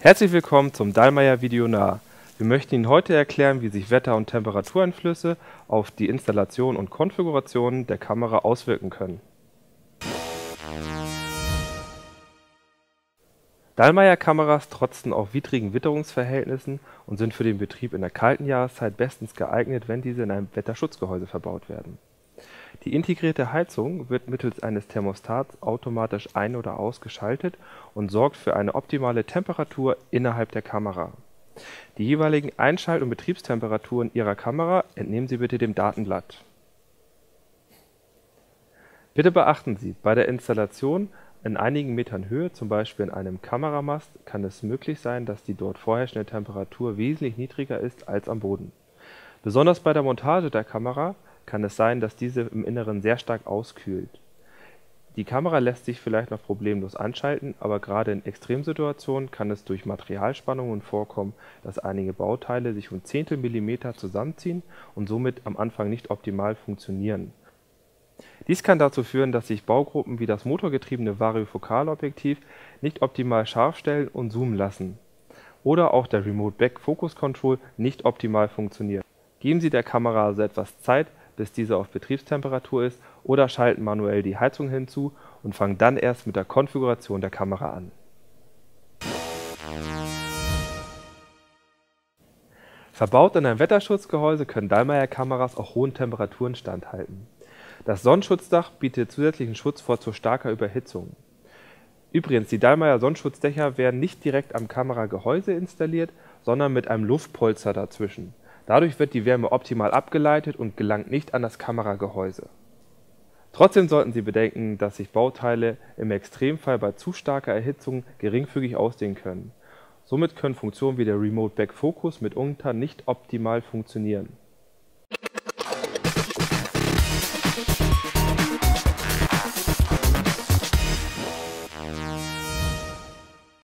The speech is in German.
Herzlich willkommen zum Dallmayr Video nah. Wir möchten Ihnen heute erklären, wie sich Wetter- und Temperatureinflüsse auf die Installation und Konfiguration der Kamera auswirken können. Dallmayr-Kameras trotzen auch widrigen Witterungsverhältnissen und sind für den Betrieb in der kalten Jahreszeit bestens geeignet, wenn diese in einem Wetterschutzgehäuse verbaut werden. Die integrierte Heizung wird mittels eines Thermostats automatisch ein oder ausgeschaltet und sorgt für eine optimale Temperatur innerhalb der Kamera. Die jeweiligen Einschalt und Betriebstemperaturen Ihrer Kamera entnehmen Sie bitte dem Datenblatt. Bitte beachten Sie, bei der Installation in einigen Metern Höhe, zum Beispiel in einem Kameramast, kann es möglich sein, dass die dort vorherrschende Temperatur wesentlich niedriger ist als am Boden. Besonders bei der Montage der Kamera kann es sein, dass diese im Inneren sehr stark auskühlt. Die Kamera lässt sich vielleicht noch problemlos anschalten, aber gerade in Extremsituationen kann es durch Materialspannungen vorkommen, dass einige Bauteile sich um Zehntelmillimeter zusammenziehen und somit am Anfang nicht optimal funktionieren. Dies kann dazu führen, dass sich Baugruppen wie das motorgetriebene Variofokalobjektiv nicht optimal scharf stellen und zoomen lassen. Oder auch der Remote Back Focus Control nicht optimal funktioniert. Geben Sie der Kamera also etwas Zeit, bis diese auf Betriebstemperatur ist, oder schalten manuell die Heizung hinzu und fangen dann erst mit der Konfiguration der Kamera an. Verbaut in einem Wetterschutzgehäuse können Dallmayr-Kameras auch hohen Temperaturen standhalten. Das Sonnenschutzdach bietet zusätzlichen Schutz vor zu starker Überhitzung. Übrigens, die Dallmayr Sonnenschutzdächer werden nicht direkt am Kameragehäuse installiert, sondern mit einem Luftpolster dazwischen. Dadurch wird die Wärme optimal abgeleitet und gelangt nicht an das Kameragehäuse. Trotzdem sollten Sie bedenken, dass sich Bauteile im Extremfall bei zu starker Erhitzung geringfügig ausdehnen können. Somit können Funktionen wie der Remote Back Focus mitunter nicht optimal funktionieren